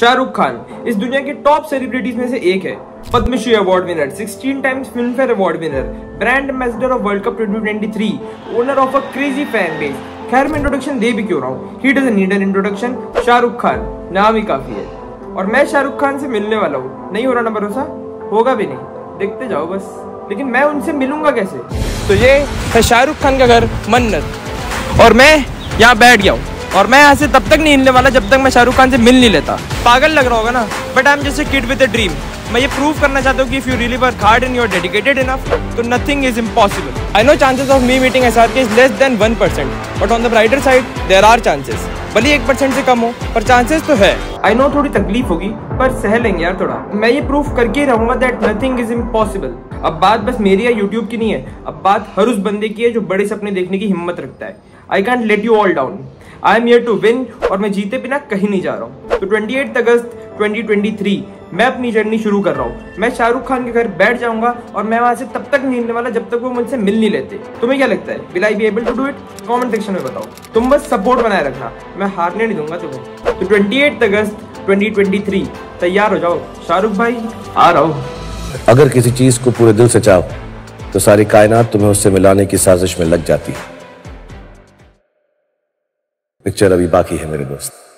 शाहरुख खान। इस दुनिया के टॉप सेलिब्रिटीज में से एक है। Padma Shri award winner 16 times Filmfare award winner brand ambassador of world cup 2023 owner of a crazy fan base खैर, मैं इंट्रोडक्शन दे भी क्यों रहा हूँ? He doesn't need an introduction Shahrukh Khan. नाम ही काफ़ी है। और मैं शाहरुख खान से मिलने वाला हूँ। नहीं हो रहा ना भरोसा? होगा भी नहीं। देखते जाओ बस। लेकिन मैं उनसे मिलूँगा कैसे? तो ये है शाहरुख खान का घर, मन्नत। और मैं यहाँ बैठ गया हूँ। और मैं यहाँ से तब तक नहीं हिलने वाला जब तक मैं शाहरुख खान से मिल नहीं लेता। पागल लग रहा होगा ना? But I am just kid with a dream मैं ये प्रूव करना चाहता हूँ कि if you really work hard and you are dedicated enough तो nothing is impossible I know chances of me meeting S R K is less than one percent but on the brighter side there are chances भले एक percent से कम हो, पर chances तो है। I know थोड़ी तकलीफ़ होगी, पर सह लेंगे यार थोड़ा। मैं ये प्रूफ करके रहूँगा दैट नथिंग इज़ इम्पॉसिबल अब बात बस मेरी या यूट्यूब की नहीं है। अब बात हर उस बंदे की है जो बड़े सपने देखने की हिम्मत रखता है। I can't let you all down I am here to win और मैं जीते बिना कहीं नहीं जा रहा हूँ। तो ट्वेंटी अगस्त 2023 मैं अपनी जर्नी शुरू कर रहा हूँ। मैं शाहरुख खान के घर बैठ जाऊँगा और मैं वहाँ से तब तक नहीं मिलने वाला जब तक वो मुझसे मिल नहीं लेते। तुम्हें क्या लगता है? Will I be able to do it comment section में बताओ। तुम बस सपोर्ट बनाए रखना। मैं हारने नहीं दूँगा तुम्हें। तो ट्वेंटी अगस्त 2023 तैयार हो जाओ। शाहरुख भाई, आ रहा हूँ। अगर किसी चीज़ को पूरे दिल से चाहो तो सारी कायनात तुम्हें उससे मिलाने की साजिश में लग जाती है। पिक्चर अभी बाकी है मेरे दोस्त।